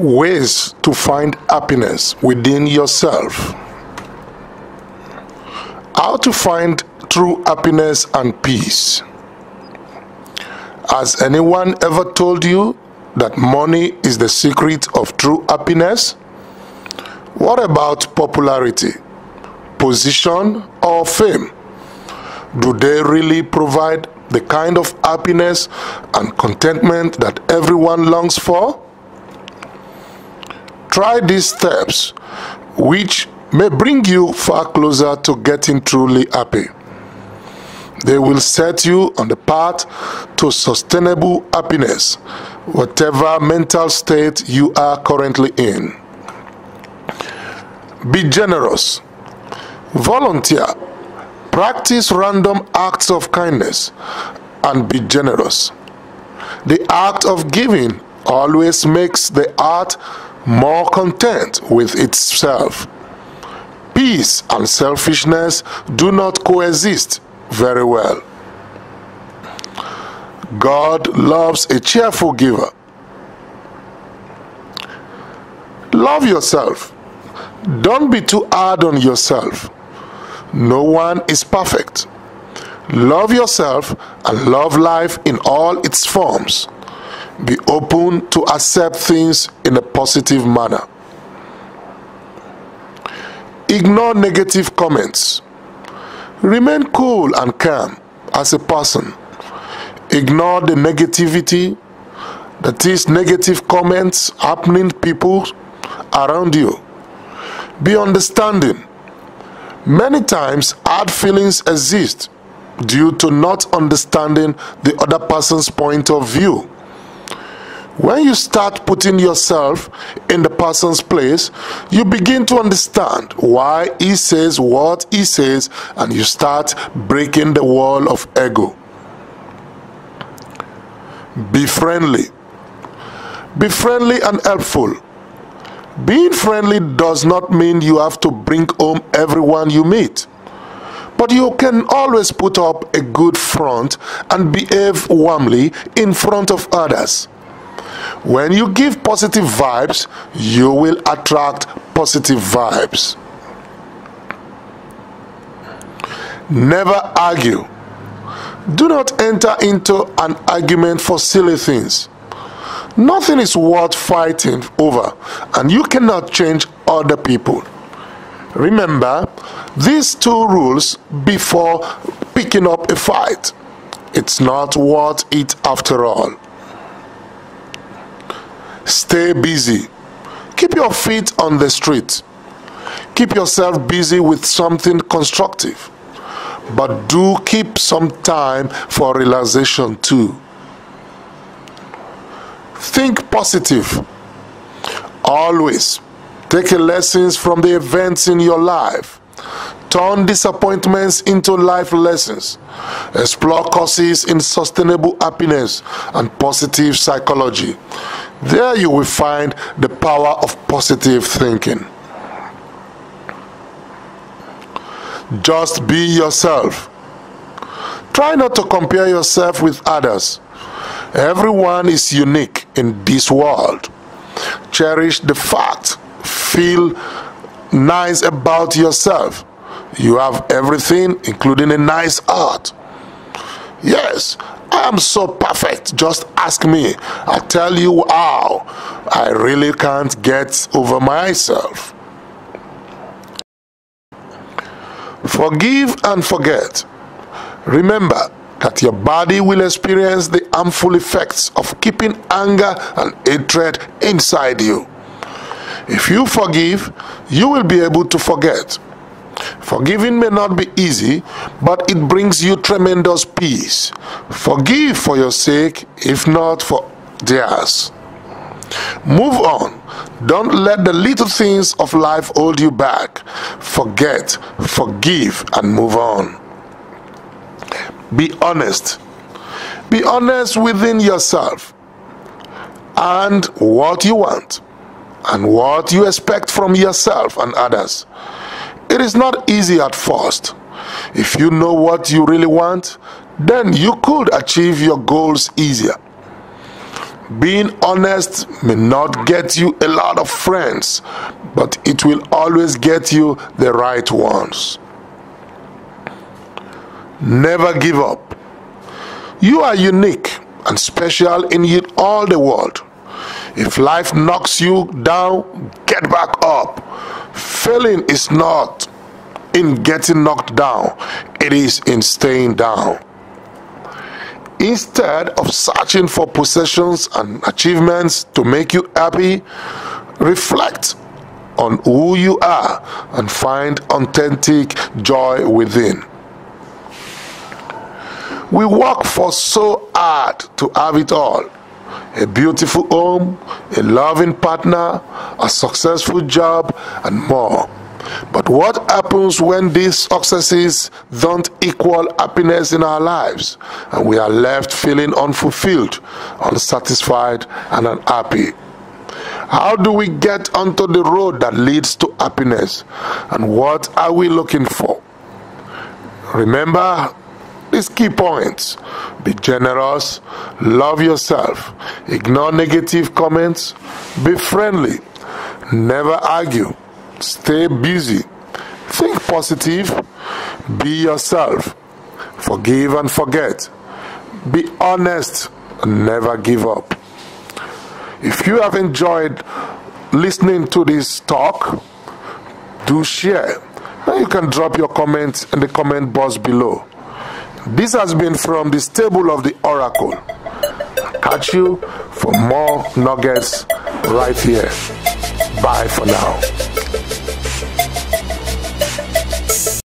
Ways to find happiness within yourself. How to find true happiness and peace. Has anyone ever told you that money is the secret of true happiness? What about popularity, position, or fame? Do they really provide the kind of happiness and contentment that everyone longs for? Try these steps, which may bring you far closer to getting truly happy. They will set you on the path to sustainable happiness, whatever mental state you are currently in. Be generous. Volunteer. Practice random acts of kindness and be generous. The act of giving always makes the heart more content with itself. Peace and selfishness do not coexist very well. God loves a cheerful giver. Love yourself. Don't be too hard on yourself. No one is perfect. Love yourself and love life in all its forms. Be open to accept things in a positive manner. Ignore negative comments. Remain cool and calm as a person. Ignore the negativity, that is, negative comments happening people around you. Be understanding. Many times, hard feelings exist due to not understanding the other person's point of view. When you start putting yourself in the person's place, you begin to understand why he says what he says, and you start breaking the wall of ego. Be friendly. Be friendly and helpful. Being friendly does not mean you have to bring home everyone you meet. But you can always put up a good front and behave warmly in front of others. When you give positive vibes, you will attract positive vibes. Never argue. Do not enter into an argument for silly things. Nothing is worth fighting over, and you cannot change other people. Remember these two rules before picking up a fight. It's not worth it after all. Stay busy. Keep your feet on the street. Keep yourself busy with something constructive. But do keep some time for relaxation too. Think positive. Always take lessons from the events in your life. Turn disappointments into life lessons. Explore courses in sustainable happiness and positive psychology. There you will find the power of positive thinking. Just be yourself. Try not to compare yourself with others. Everyone is unique in this world. Cherish the fact. Feel nice about yourself. You have everything, including a nice heart. Yes, I am so perfect. Just ask me. I'll tell you how. I really can't get over myself. Forgive and forget. Remember that your body will experience the harmful effects of keeping anger and hatred inside you. If you forgive, you will be able to forget. Forgiving may not be easy, but it brings you tremendous peace. Forgive for your sake, if not for theirs. Move on. Don't let the little things of life hold you back. Forget, forgive, and move on. Be honest. Be honest within yourself and what you want and what you expect from yourself and others. It is not easy at first. If you know what you really want, then you could achieve your goals easier. Being honest may not get you a lot of friends, but it will always get you the right ones. Never give up. You are unique and special in all the world. If life knocks you down, get back up. Failing is not in getting knocked down, it is in staying down. Instead of searching for possessions and achievements to make you happy, reflect on who you are and find authentic joy within. We work for so hard to have it all a beautiful home, a loving partner, a successful job, and more. But what happens when these successes don't equal happiness in our lives and we are left feeling unfulfilled, unsatisfied, and unhappy? How do we get onto the road that leads to happiness? And what are we looking for? Remember these key points be generous, love yourself, ignore negative comments, be friendly, never argue Stay busy. Think positive. Be yourself. Forgive and forget. Be honest and never give up. If you have enjoyed listening to this talk, do share. And you can drop your comments in the comment box below. This has been from the stable of the Oracle. Catch you for more nuggets right here. Bye for now.